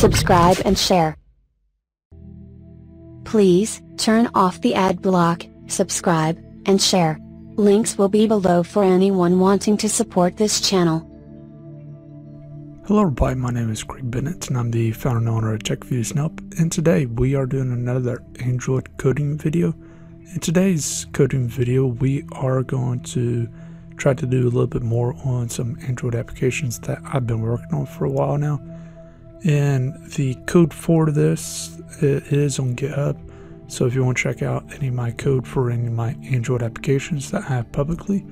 subscribe and share. Please, turn off the ad block, subscribe, and share. Links will be below for anyone wanting to support this channel. Hello everybody, my name is Craig Bennett and I'm the founder and owner of TechViews Help and today we are doing another Android coding video. In today's coding video we are going to try to do a little bit more on some Android applications that I've been working on for a while now. And the code for this is on GitHub. So if you want to check out any of my code for any of my Android applications that I have publicly,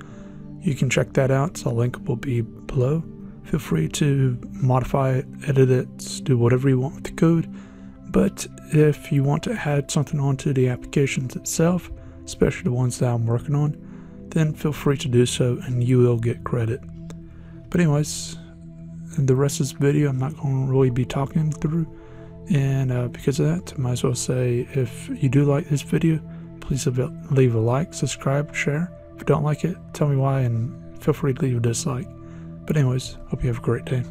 you can check that out. So the link will be below. Feel free to modify it, edit it, do whatever you want with the code. But if you want to add something onto the applications itself, especially the ones that I'm working on, then feel free to do so and you will get credit. But anyways, the rest of this video I'm not going to really be talking through. And uh, because of that, I might as well say if you do like this video, please leave a like, subscribe, share. If you don't like it, tell me why and feel free to leave a dislike. But anyways, hope you have a great day.